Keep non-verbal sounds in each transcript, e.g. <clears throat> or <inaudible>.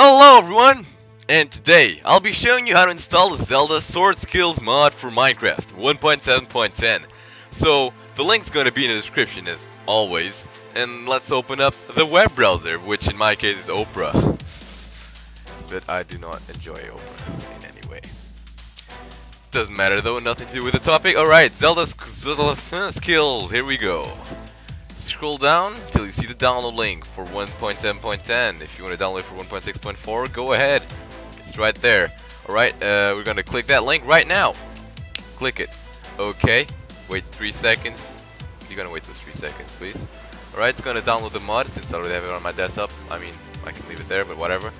Hello everyone! And today, I'll be showing you how to install the Zelda Sword Skills mod for Minecraft 1.7.10. So, the link's gonna be in the description as always. And let's open up the web browser, which in my case is Opera. But I do not enjoy Opera in any way. Doesn't matter though, nothing to do with the topic. Alright, Zelda, Zelda <laughs> Skills, here we go scroll down till you see the download link for 1.7.10. If you want to download for 1.6.4, go ahead. It's right there. Alright, uh, we're gonna click that link right now. Click it. Okay. Wait three seconds. You're gonna wait those three seconds, please. Alright, it's gonna download the mod since I already have it on my desktop. I mean, I can leave it there, but whatever.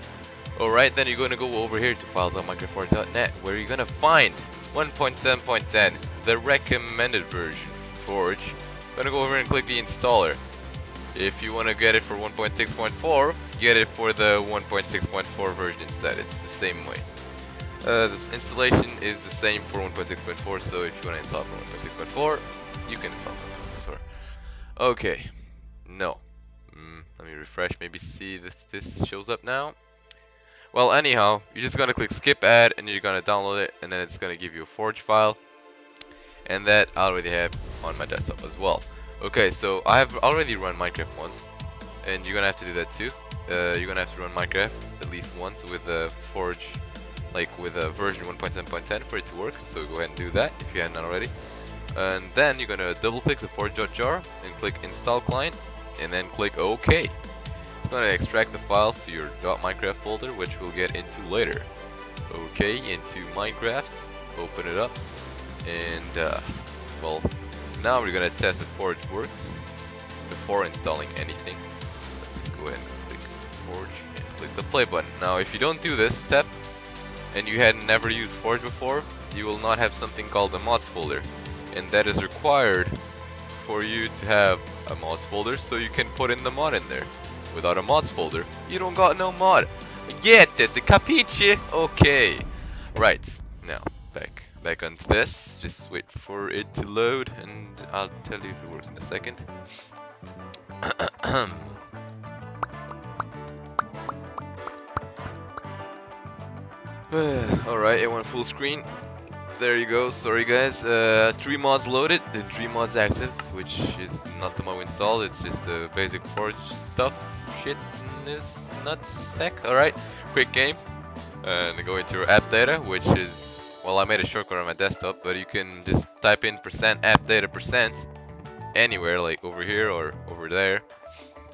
Alright, then you're gonna go over here to files.minecraftforge.net where you're gonna find 1.7.10, the recommended version Forge gonna go over and click the installer. If you want to get it for 1.6.4, get it for the 1.6.4 version instead. It's the same way. Uh, this installation is the same for 1.6.4, so if you want to install for 1.6.4, you can install for 1.6.4. Okay, no. Mm, let me refresh, maybe see if this shows up now. Well, anyhow, you're just gonna click skip ad, and you're gonna download it, and then it's gonna give you a forge file and that I already have on my desktop as well. Okay, so I have already run Minecraft once, and you're gonna have to do that too. Uh, you're gonna have to run Minecraft at least once with the Forge, like with a version 1.7.10 for it to work. So go ahead and do that if you haven't already. And then you're gonna double click the forge.jar and click install client, and then click OK. It's gonna extract the files to your .minecraft folder, which we'll get into later. Okay, into Minecraft, open it up, and uh, well now we're gonna test if Forge works before installing anything. Let's just go ahead and click Forge and click the play button. Now if you don't do this step and you had never used Forge before you will not have something called a mods folder. And that is required for you to have a mods folder so you can put in the mod in there. Without a mods folder you don't got no mod. Get it the capiche? Okay. Right now back back onto this. Just wait for it to load and I'll tell you if it works in a second. <clears throat> Alright, it went full screen. There you go, sorry guys. Uh, three mods loaded, the three mods active, which is not the mod installed, it's just the basic forge stuff. Shit is not sec. Alright, quick game. And go into your app data, which is well, I made a shortcut on my desktop, but you can just type in percent app data percent anywhere, like over here or over there,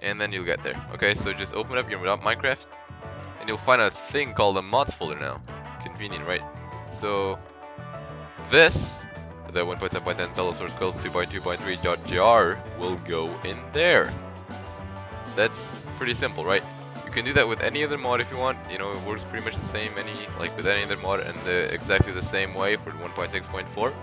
and then you'll get there. Okay, so just open up your Minecraft, and you'll find a thing called a mods folder now. Convenient, right? So this, the 1.7.10 Zelda Sword Skills 2.2.3.jar will go in there. That's pretty simple, right? Can do that with any other mod if you want. You know, it works pretty much the same any like with any other mod and uh, exactly the same way for 1.6.4.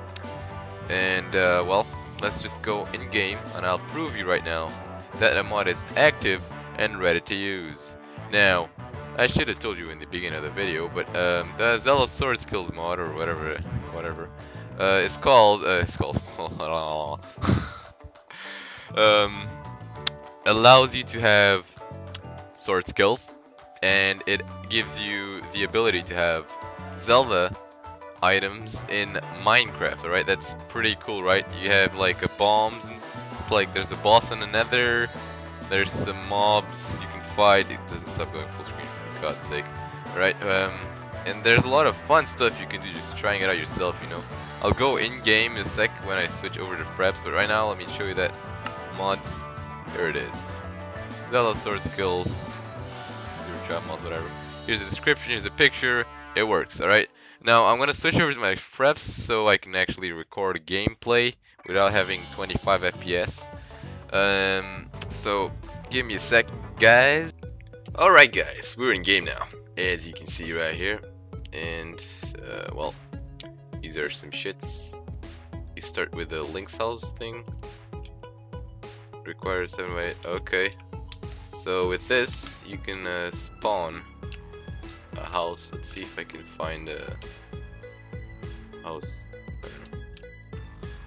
And uh, well, let's just go in game and I'll prove you right now that the mod is active and ready to use. Now, I should have told you in the beginning of the video, but um, the Zelda Sword Skills mod or whatever, whatever, uh, it's called. Uh, it's called. <laughs> um, allows you to have sword skills and it gives you the ability to have Zelda items in Minecraft, alright? That's pretty cool, right? You have like a bombs and like there's a boss in the nether, there's some mobs you can fight, it doesn't stop going full screen for God's sake, alright? Um, and there's a lot of fun stuff you can do just trying it out yourself, you know? I'll go in-game in a sec when I switch over to Fraps, but right now let me show you that mods, here it is. Zelda Sword Skills whatever. Here's the description, here's a picture, it works, alright? Now I'm gonna switch over to my Fraps so I can actually record gameplay without having 25 FPS. Um, so give me a sec, guys. Alright guys, we're in game now, as you can see right here. And, uh, well, these are some shits. You start with the Link's house thing. Requires 7 by 8, okay. So with this, you can uh, spawn a house. Let's see if I can find a house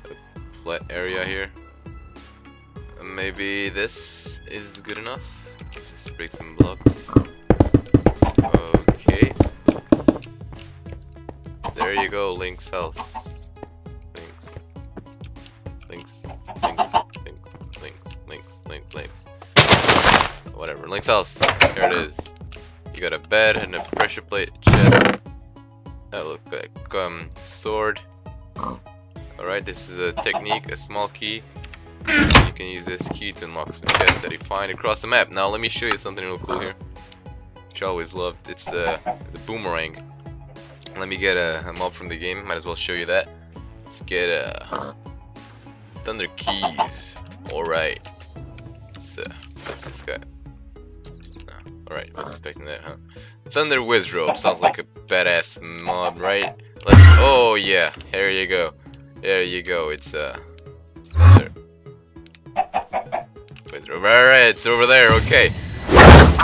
a flat area here. Maybe this is good enough. Just break some blocks. Okay. There you go, Link's house. Link's. Link's. Link's. Link's. Link's. Link's. Link's. Whatever. Link's house. There it is. You got a bed and a pressure plate chest. That look like um sword. Alright, this is a technique, a small key. You can use this key to unlock some chests that you find across the map. Now let me show you something real cool here. Which I always loved. It's the the boomerang. Let me get a, a mob from the game. Might as well show you that. Let's get a thunder Keese. All right. Let's, uh, what's this guy? Oh, right, wasn't expecting that, huh? Thunder Wizrobe sounds like a badass mob, right? <laughs> Let's. Oh yeah, here you go. There you go. It's uh. Thunder. Wizrobe. All right, it's over there. Okay.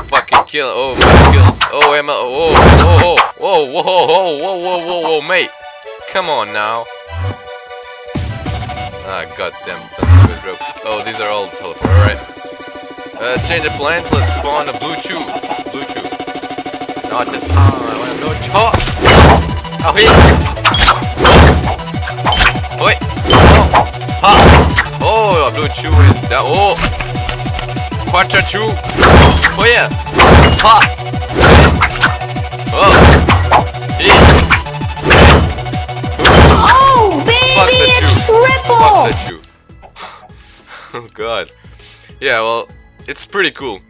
Fucking kill. Oh, my kills. Oh, Emma. Oh, oh, oh, whoa, whoa, whoa, whoa, whoa, whoa, whoa, mate. Come on now. Ah, goddamn thunder wizrobe. Oh, these are all teleport. All right. Uh, change the plans. Let's spawn a blue Chu. Blue Chu. Not the time. I want go chop. Oh, here. Wait. Oh. Ha. Oh, a blue Chu is down. Oh. Quattro chew. Oh yeah. Ha. Oh. Yeah. Oh, baby, the a triple! Fuck that shoe. oh god. Yeah, well, it's pretty cool.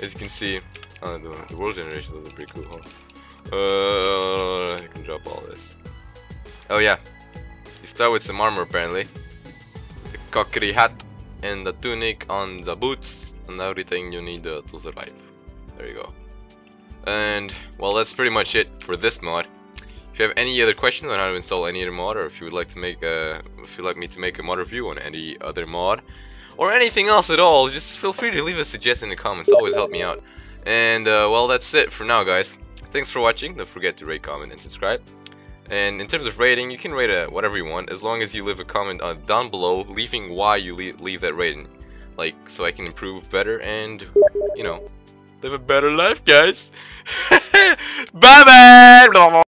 As you can see, uh, the, the world generation are pretty cool, huh? Uh, I can drop all this. Oh yeah, you start with some armor apparently. The cockedy hat and the tunic on the boots and everything you need uh, to survive. There you go. And well, that's pretty much it for this mod. If you have any other questions on how to install any other mod, or if you would like to make a, if you'd like me to make a mod review on any other mod, or anything else at all, just feel free to leave a suggestion in the comments. Always help me out. And uh, well, that's it for now, guys. Thanks for watching. Don't forget to rate, comment, and subscribe. And in terms of rating, you can rate a whatever you want, as long as you leave a comment uh, down below, leaving why you leave, leave that rating, like so I can improve better and you know live a better life, guys. <laughs> bye bye.